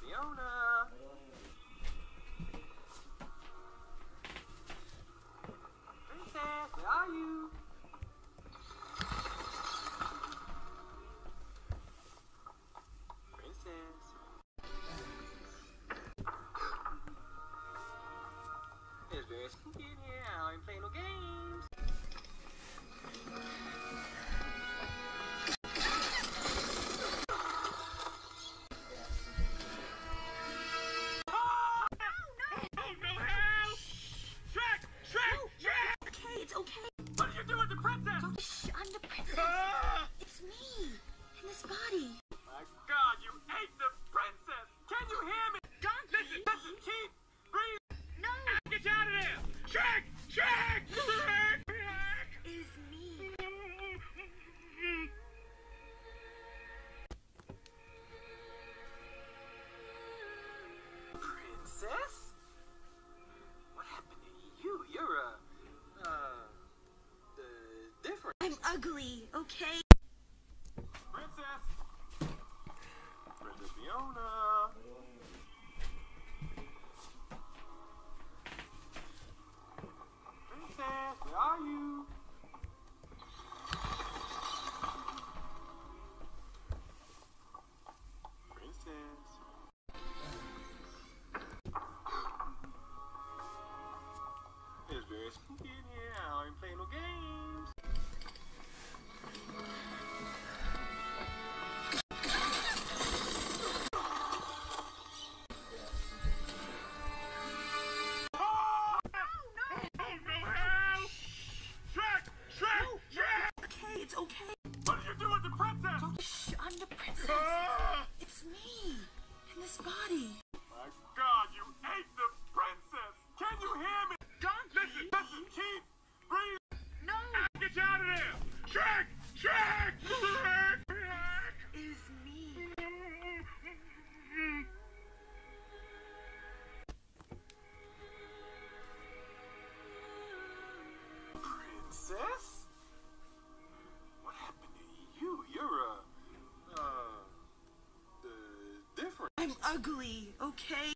Fiona. In this body. My God, you ate the princess! Can you hear me? Donkey. Listen, listen, keep breathe. No, Get you out of there! Shrek! Shrek! Shrek! it is me. Princess? What happened to you? You're uh, uh, uh, different. I'm ugly, okay? Princess! Princess Fiona! Princess, where are you? Princess. It's very spooky in here. This body. Ugly, okay?